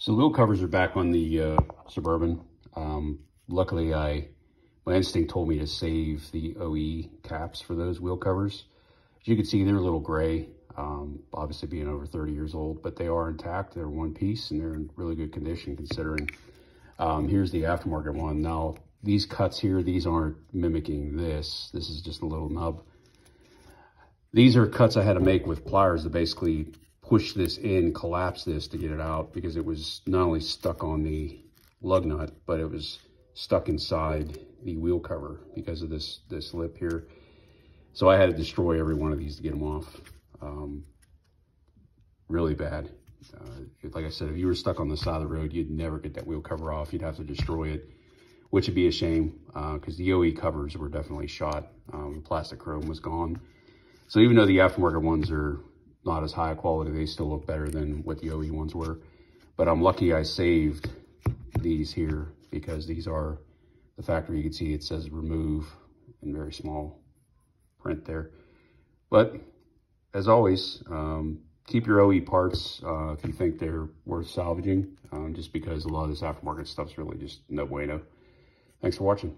So wheel covers are back on the uh, Suburban. Um, luckily, I my instinct told me to save the OE caps for those wheel covers. As you can see, they're a little gray, um, obviously being over 30 years old, but they are intact. They're one piece and they're in really good condition considering. Um, here's the aftermarket one. Now, these cuts here, these aren't mimicking this. This is just a little nub. These are cuts I had to make with pliers to basically push this in, collapse this to get it out because it was not only stuck on the lug nut, but it was stuck inside the wheel cover because of this, this lip here. So I had to destroy every one of these to get them off. Um, really bad. Uh, like I said, if you were stuck on the side of the road, you'd never get that wheel cover off. You'd have to destroy it, which would be a shame because uh, the OE covers were definitely shot. Um, the plastic chrome was gone. So even though the aftermarket ones are not as high quality. They still look better than what the OE ones were. But I'm lucky I saved these here because these are the factory. You can see it says remove in very small print there. But as always, um, keep your OE parts uh, if you think they're worth salvaging, um, just because a lot of this aftermarket stuff's really just no bueno. Thanks for watching.